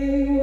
If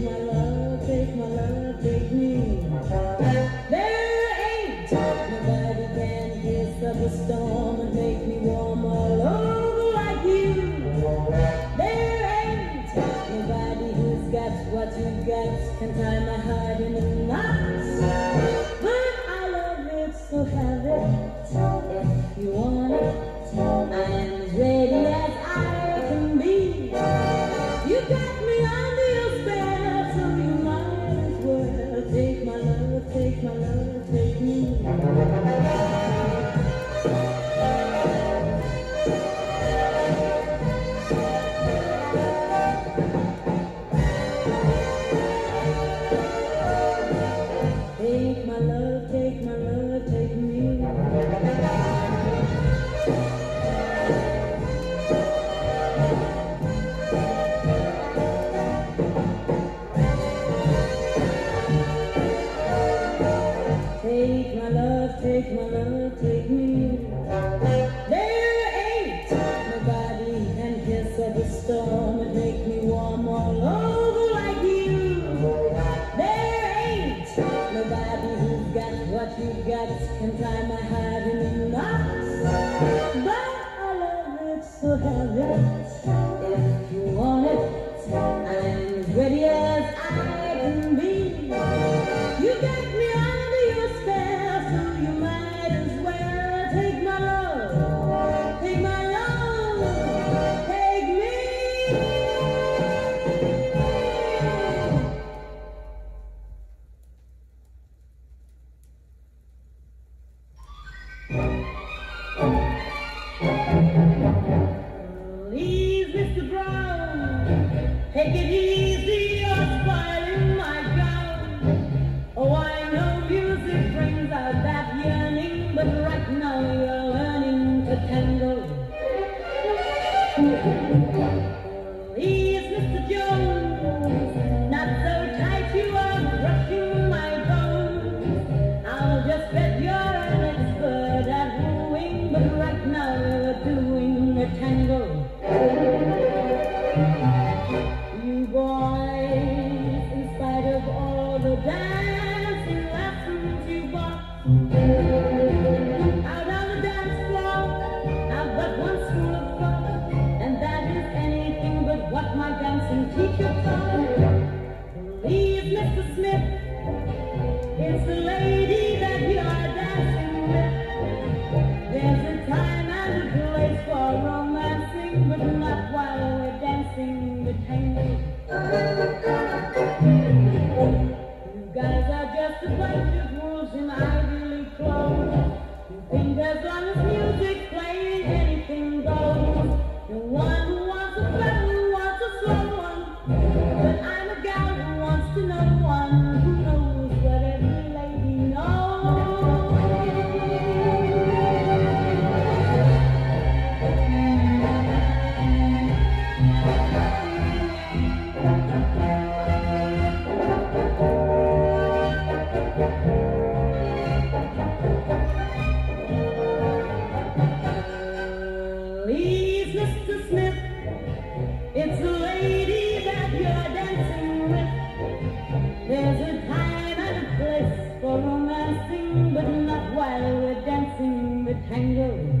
Yeah. Somebody who's got what you got can tie my heart in knots. But I love it, so have it. Brown, take it tango